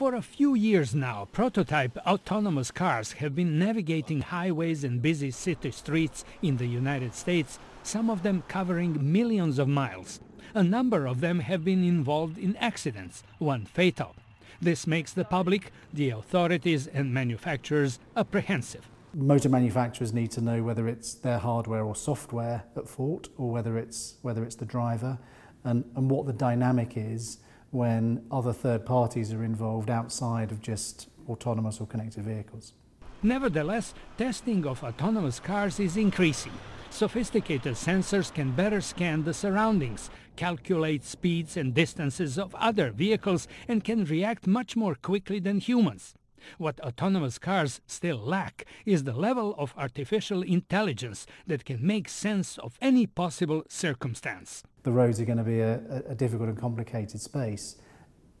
For a few years now, prototype autonomous cars have been navigating highways and busy city streets in the United States, some of them covering millions of miles. A number of them have been involved in accidents, one fatal. This makes the public, the authorities and manufacturers apprehensive. Motor manufacturers need to know whether it's their hardware or software at fault or whether it's, whether it's the driver and, and what the dynamic is when other third parties are involved outside of just autonomous or connected vehicles. Nevertheless, testing of autonomous cars is increasing. Sophisticated sensors can better scan the surroundings, calculate speeds and distances of other vehicles, and can react much more quickly than humans. What autonomous cars still lack is the level of artificial intelligence that can make sense of any possible circumstance. the roads are going to be a, a difficult and complicated space.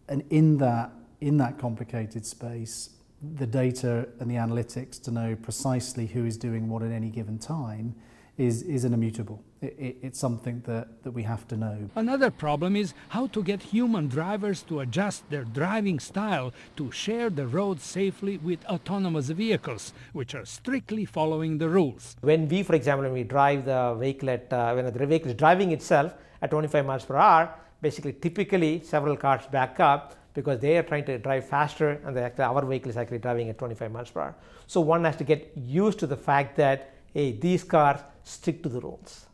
And in that, in that complicated space, the data and the analytics to know precisely who is doing what at any given time is, is an immutable. It, it, it's something that, that we have to know. Another problem is how to get human drivers to adjust their driving style to share the road safely with autonomous vehicles, which are strictly following the rules. When we, for example, when we drive the vehicle at, uh, when the vehicle is driving itself at 25 miles per hour, basically typically several cars back up because they are trying to drive faster and actually, our vehicle is actually driving at 25 miles per hour. So one has to get used to the fact that hey, these cars stick to the rules.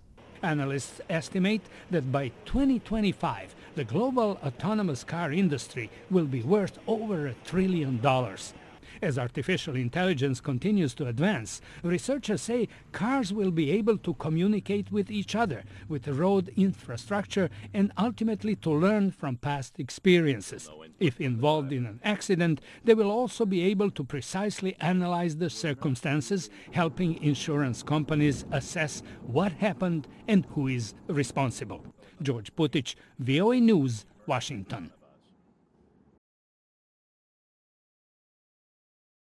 Analysts estimate that by 2025, the global autonomous car industry will be worth over a trillion dollars. As artificial intelligence continues to advance, researchers say cars will be able to communicate with each other, with road infrastructure, and ultimately to learn from past experiences. If involved in an accident, they will also be able to precisely analyze the circumstances, helping insurance companies assess what happened and who is responsible. George Putic, VOA News, Washington.